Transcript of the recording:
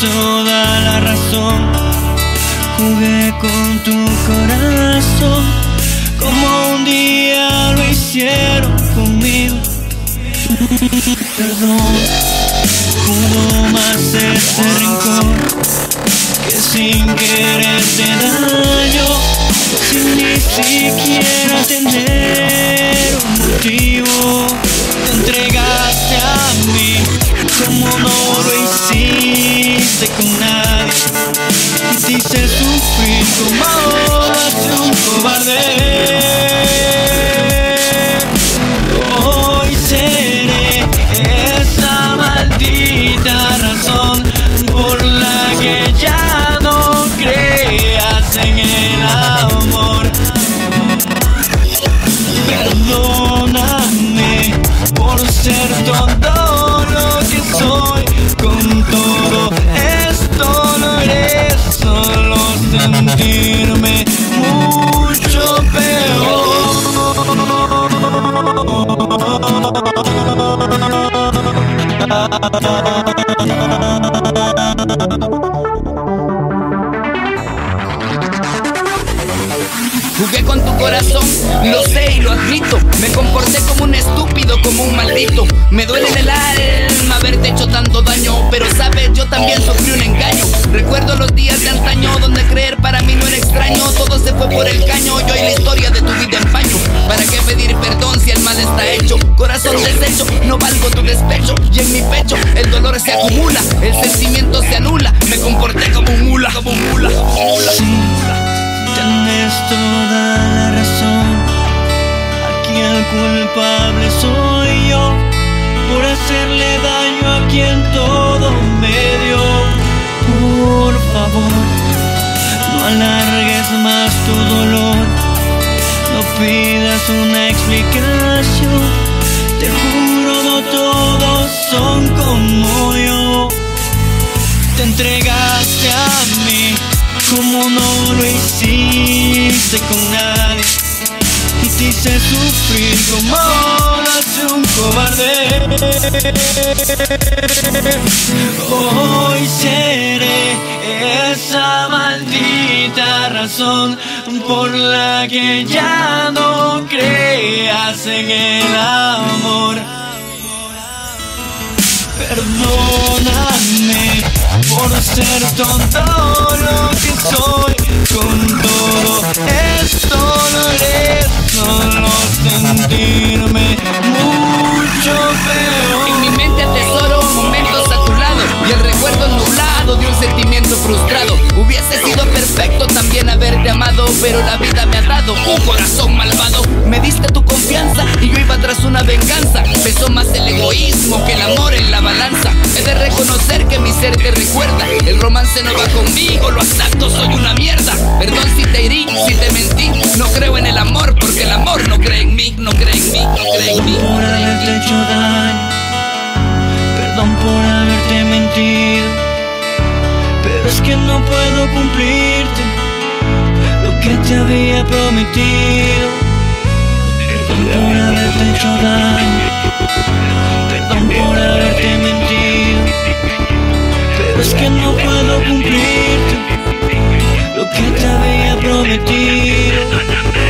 toda la razón. Jugué con tu corazón como un día lo hicieron conmigo. Perdón, pudo más ese rencor que sin querer te daño, sin ni siquiera con nadie. Hice sufrir como hace un cobarde. Hoy seré esa maldita razón por la que ya no creas en el amor. Perdóname por ser todo Jugué con tu corazón, lo sé y lo admito. Me comporté como un estúpido, como un maldito. Me duele en el alma haberte hecho tanto daño. Pero sabes, yo también sufrí un engaño. Recuerdo los días de antaño donde creer para mí no era extraño. Todo se fue por el caño. Yo y la historia No valgo tu despecho. Y en mi pecho el dolor se acumula, el sentimiento se anula. Me comporté como un mula, como un mula. mula. Tienes toda la razón. Aquí el culpable soy yo por hacerle daño a quien todo me dio. Por favor, no alargues más tu dolor. No pidas una explicación. Te juro, no todos son como yo. Te entregaste a mí como no lo hiciste con nadie y te hice sufrir como lo hace un cobarde. Hoy seré esa maldita razón por la que ya no creas en el amor. Perdóname por ser tonto lo que soy con todo esto logré solo sentirme mucho peor En mi mente atesoro momentos a tu lado y el recuerdo nublado de un sentimiento frustrado. Hubiese sido pero la vida me ha dado un corazón malvado. Me diste tu confianza y yo iba tras una venganza. Pesó más el egoísmo que el amor en la balanza. He de reconocer que mi ser te recuerda. El romance no va conmigo, lo asalto, soy una mierda. Perdón si te herí, si te mentí. No creo en el amor porque el amor no cree en mí, no cree en mí, no cree en mí. por haberte hecho daño, perdón por haberte mentido, pero es que no puedo cumplirte que te había prometido. Perdón por haberte hecho daño, perdón por haberte mentido, pero es que no puedo cumplirte lo que te había prometido.